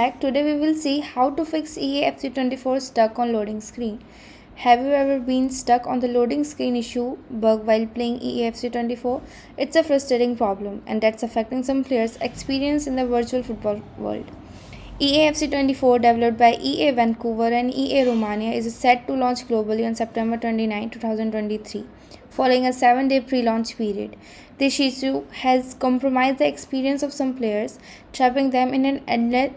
Today we will see how to fix EAFC24 stuck on loading screen. Have you ever been stuck on the loading screen issue bug while playing EAFC24? It's a frustrating problem and that's affecting some players' experience in the virtual football world. EAFC24 developed by EA Vancouver and EA Romania is set to launch globally on September 29, 2023 following a 7-day pre-launch period. This issue has compromised the experience of some players, trapping them in an endless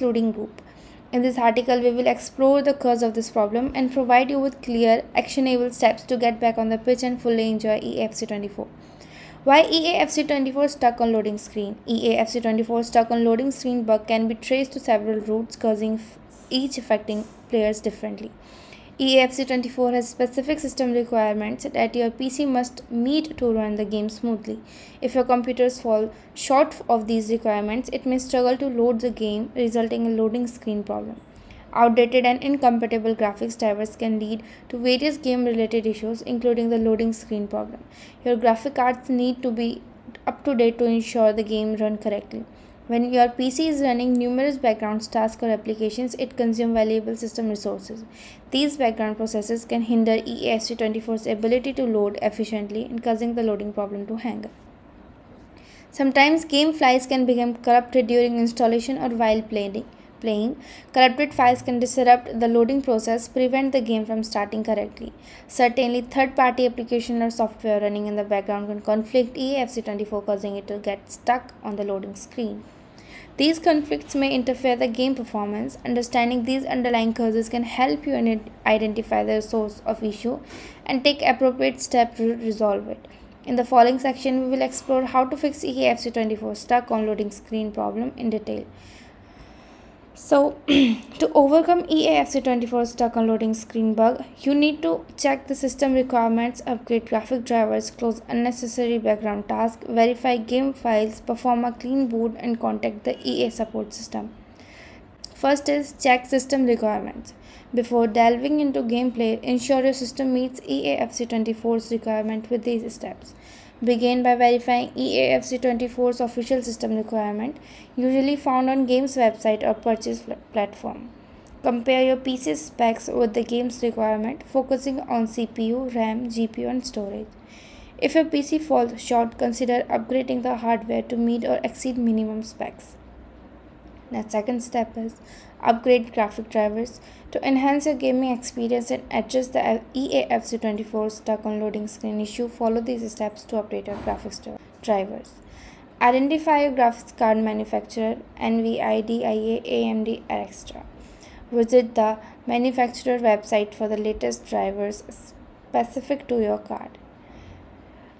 loading loop. In this article, we will explore the cause of this problem and provide you with clear, actionable steps to get back on the pitch and fully enjoy EAFC24. Why EAFC24 stuck on loading screen? EAFC24 stuck on loading screen bug can be traced to several roots causing each affecting players differently. EAFC24 has specific system requirements that your PC must meet to run the game smoothly. If your computers fall short of these requirements, it may struggle to load the game, resulting in loading screen problem. Outdated and incompatible graphics drivers can lead to various game related issues including the loading screen problem. Your graphic cards need to be up to date to ensure the game run correctly. When your PC is running numerous background tasks or applications, it consumes valuable system resources. These background processes can hinder EAFC24's ability to load efficiently and causing the loading problem to hang. Sometimes game files can become corrupted during installation or while playing. Playing corrupted files can disrupt the loading process, prevent the game from starting correctly. Certainly, third-party application or software running in the background can conflict EAFC24, causing it to get stuck on the loading screen. These conflicts may interfere the game performance. Understanding these underlying causes can help you identify the source of issue and take appropriate steps to resolve it. In the following section, we will explore how to fix EAFC24 stuck on loading screen problem in detail. So to overcome EAFC24 stuck on loading screen bug, you need to check the system requirements, upgrade graphic drivers, close unnecessary background tasks, verify game files, perform a clean boot and contact the EA support system. First is check system requirements. Before delving into gameplay, ensure your system meets EAFC24's requirement with these steps. Begin by verifying EAFC24's official system requirement, usually found on game's website or purchase platform. Compare your PC specs with the game's requirement, focusing on CPU, RAM, GPU, and storage. If your PC falls short, consider upgrading the hardware to meet or exceed minimum specs. The second step is upgrade graphic drivers. To enhance your gaming experience and address the EAFC24 stuck on loading screen issue, follow these steps to update your graphics drivers. Identify your graphics card manufacturer, NVIDIA, AMD, etc. Visit the manufacturer website for the latest drivers specific to your card.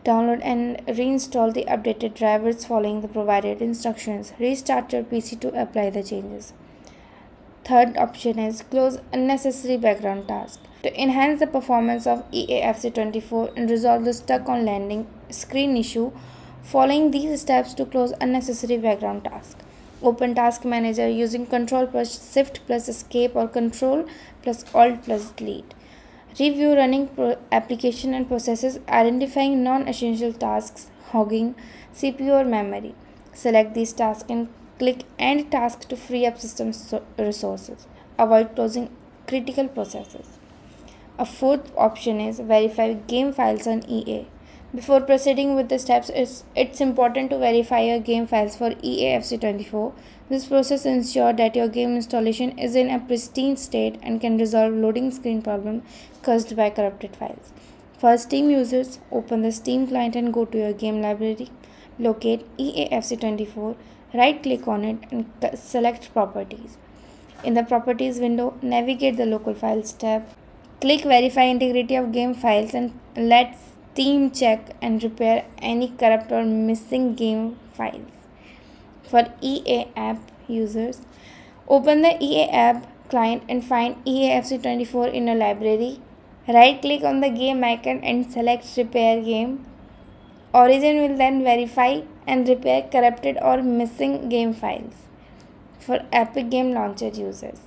Download and reinstall the updated drivers following the provided instructions. Restart your PC to apply the changes. Third option is close unnecessary background tasks. To enhance the performance of EAFC24 and resolve the stuck on landing screen issue, following these steps to close unnecessary background tasks. Open Task Manager using Control plus Shift plus Escape or Control plus Alt plus Delete. Review running application and processes, identifying non-essential tasks, hogging CPU or memory. Select these tasks and click End Task to free up system resources. Avoid closing critical processes. A fourth option is verify game files on EA. Before proceeding with the steps, it's, important to verify your game files for EAFC24. This process ensures that your game installation is in a pristine state and can resolve loading screen problem caused by corrupted files. For Steam users, open the Steam client and go to your game library. Locate EAFC24, right click on it and select Properties. In the Properties window, navigate the Local Files tab. Click Verify Integrity of Game Files and let Steam check and repair any corrupt or missing game files. For EA app users, open the EA app client and find EAFC24 in a library. Right click on the game icon and select repair game. Origin will then verify and repair corrupted or missing game files. For Epic Game Launcher users,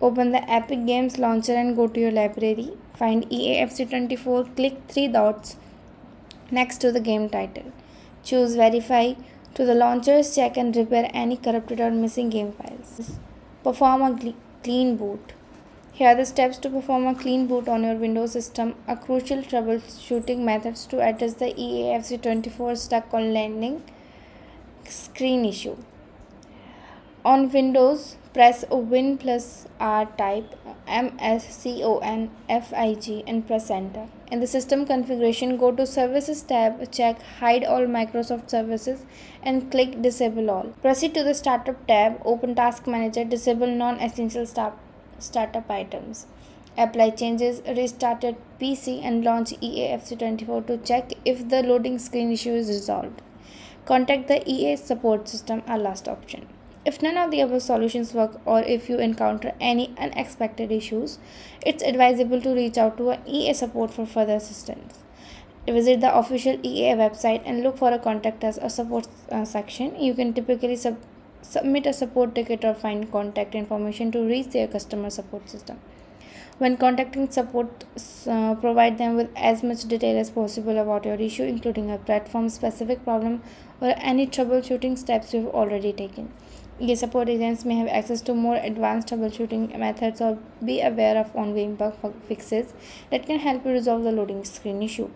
open the Epic Games Launcher and go to your library. Find EAFC24, click three dots next to the game title. Choose Verify to the launchers check and repair any corrupted or missing game files. Perform a clean boot. Here are the steps to perform a clean boot on your Windows system, a crucial troubleshooting methods to address the EAFC24 stuck on landing screen issue. On Windows, press Win plus R type M S C O N F I G and press enter. In the system configuration, go to Services tab, check Hide all Microsoft services and click Disable all. Proceed to the Startup tab, open Task Manager, disable non-essential start startup items. Apply changes, restart your PC and launch EAFC24 to check if the loading screen issue is resolved. Contact the EA support system, our last option. If none of the above solutions work or if you encounter any unexpected issues, it's advisable to reach out to an EA support for further assistance. Visit the official EA website and look for a contact us or support uh, section. You can typically sub submit a support ticket or find contact information to reach their customer support system. When contacting support, uh, provide them with as much detail as possible about your issue, including a platform specific problem or any troubleshooting steps you've already taken. EA support agents may have access to more advanced troubleshooting methods or be aware of ongoing bug fixes that can help you resolve the loading screen issue.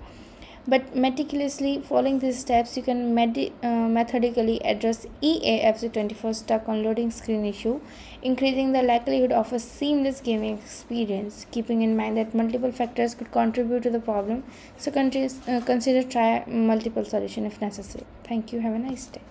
But meticulously following these steps, you can uh, methodically address EAFC24 stuck on loading screen issue, increasing the likelihood of a seamless gaming experience. Keeping in mind that multiple factors could contribute to the problem, so uh, consider try multiple solution if necessary. Thank you. Have a nice day.